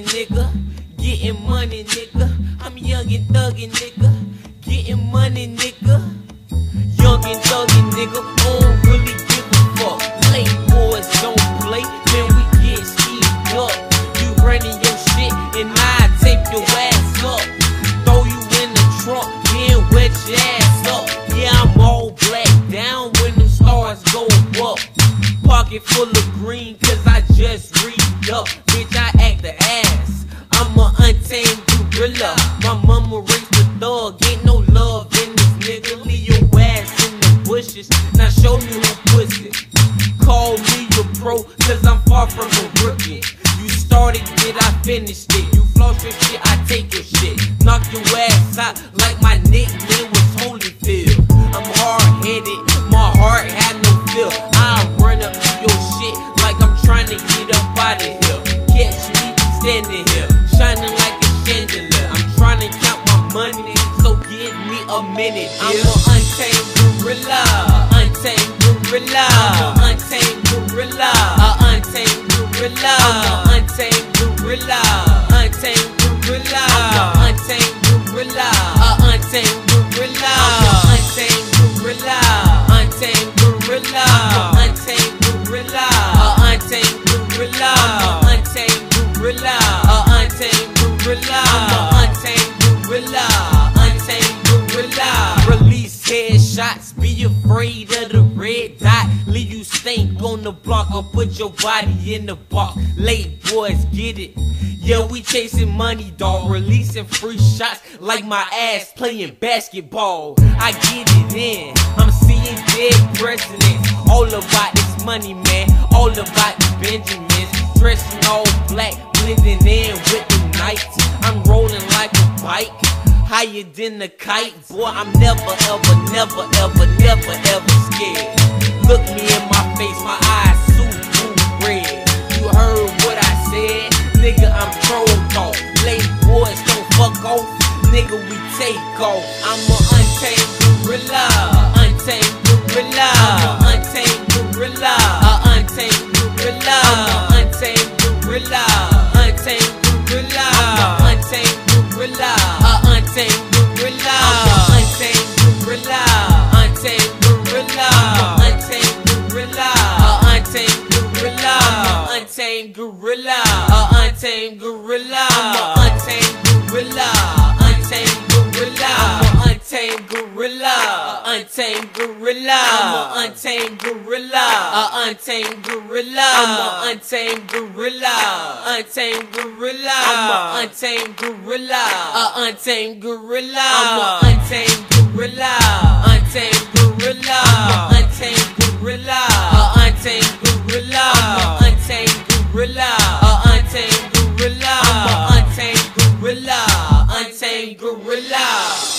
thuggin', nigga. Getting money, nigga. I'm young and thuggin', nigga. Getting money, nigga. Young and thuggin', nigga. Don't really give a fuck. Lake boys don't play, man. We get skied up. You running your shit, and I tape your ass up. Throw you in the trunk, then wet your ass up. Yeah, I'm all black down when the stars go up. Pocket full of green, cause I just read up. Bitch, gorilla. My mama raised a thug, ain't no love in this nigga. Leave your ass in the bushes. Now show me who pussy. Call me a pro, cause I'm far from a rookie. You started it, I finished it. You floss your shit, I take your shit. Knock your ass out like my nickname was Holyfield. I'm hard headed, my heart had no feel. I run up to your shit like I'm trying to get up out of here. Catch me standing here, minute. I'm an untamed gorilla, untamed gorilla, untamed gorilla, a untamed gorilla, I'm an untamed gorilla, untamed gorilla, I'm an untamed gorilla, a untamed gorilla, afraid of the red dot. Leave you stink on the block or put your body in the box. Lake boys get it. Yeah, we chasing money, dog. Releasing free shots like my ass playing basketball. I get it in. I'm seeing dead presidents. All about this money, man. All about the Benjamins. Dressing all black, blending in with the night. I'm rolling like a bike higher than a kite. Boy, I'm never, ever, never, ever, never, ever scared. Look me in my face, my eyes super red. You heard what I said? Nigga, I'm pro talk. Lake boys don't fuck off. Nigga, we take off. I'm a untamed gorilla. Untamed gorilla. I'm a untamed gorilla. A untamed gorilla. I'm a untamed gorilla. Untamed gorilla. I'm a untamed gorilla. Untamed gorilla. I'm a untamed gorilla. Untamed gorilla. I'm a untamed gorilla. A untamed gorilla. I'm a untamed gorilla. A untamed gorilla. I'm a untamed gorilla. untamed gorilla. I'm an untamed gorilla. A untamed gorilla. I'm an untamed gorilla. Untamed gorilla. I'm an untamed gorilla. A untamed gorilla. I'm an untamed gorilla. Untamed gorilla. I'm an untamed gorilla. A untamed gorilla. I'm an untamed gorilla. A untamed gorilla. I'm an untamed gorilla. Untamed gorilla.